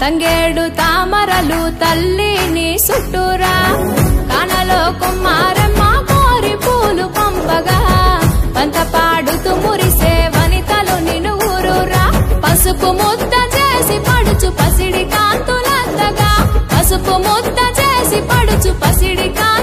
తంగేడు తామరలు తల్లిని సుట్టురా. కనలో కుమారమ్మ కోరి పూలు పంపగా. పంత పాడుతూ మురిసే వనితలు నిన్ను ఊరురా. పసుపు ముద్ద చేసి పడుచు పసిడి కాంతులందగా. పసుపు ముద్ద చేసి పడుచు పసిడి కా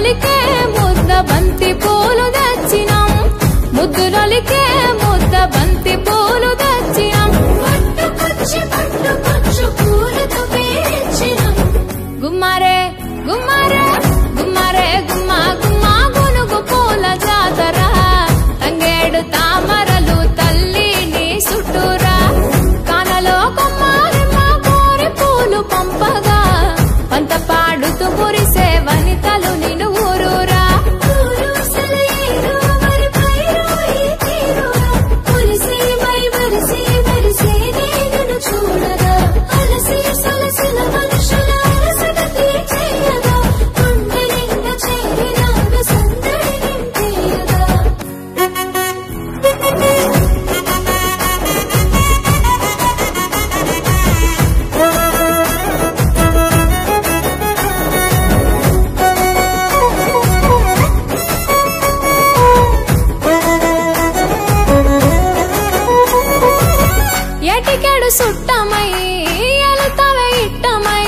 ముద్దులొలికే ముద్ద బంతి పూలు తెచ్చినాం. ముద్దులొలికే ముద్ద బంతి పూలు ఇంటికెడు సుట్టమై అలతవ ఇట్టమై